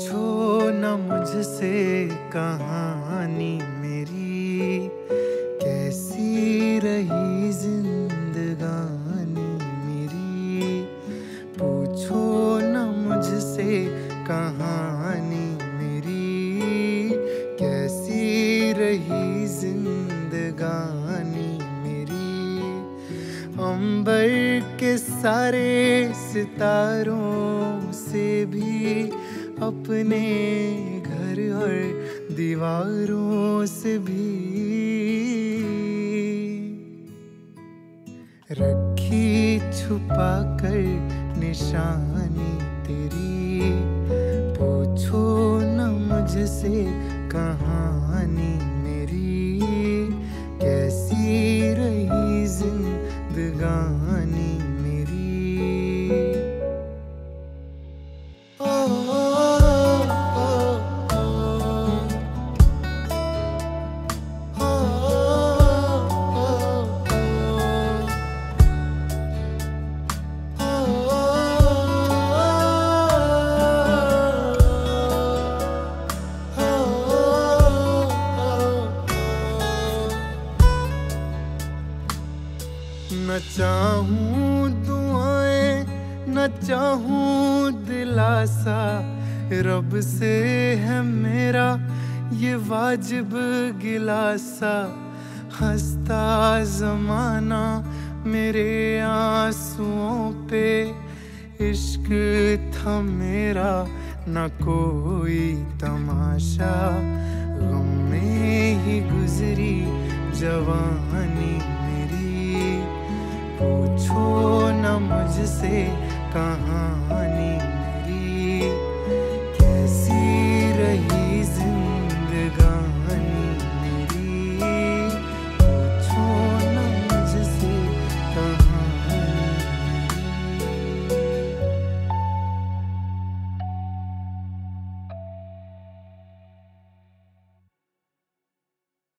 पूछो न मुझसे कहानी मेरी। कैसी रही जिंदगानी मेरी? पूछो न मुझसे कहानी मेरी। कैसी रही जिंदगानी मेरी? अंबर के सारे सितारों से भी अपने घर और दीवारों से भी रखी छुपा कर निशानी तेरी। पूछो न मुझसे कहानी न चाहूँ दुआएँ न चाहूँ दिलासा। रब से है मेरा ये वाजिब गिलासा। हंसता जमाना मेरे आंसुओं पे, इश्क था मेरा, न कोई तमाशा। गम में ही गुजरी जवानी से कहाँ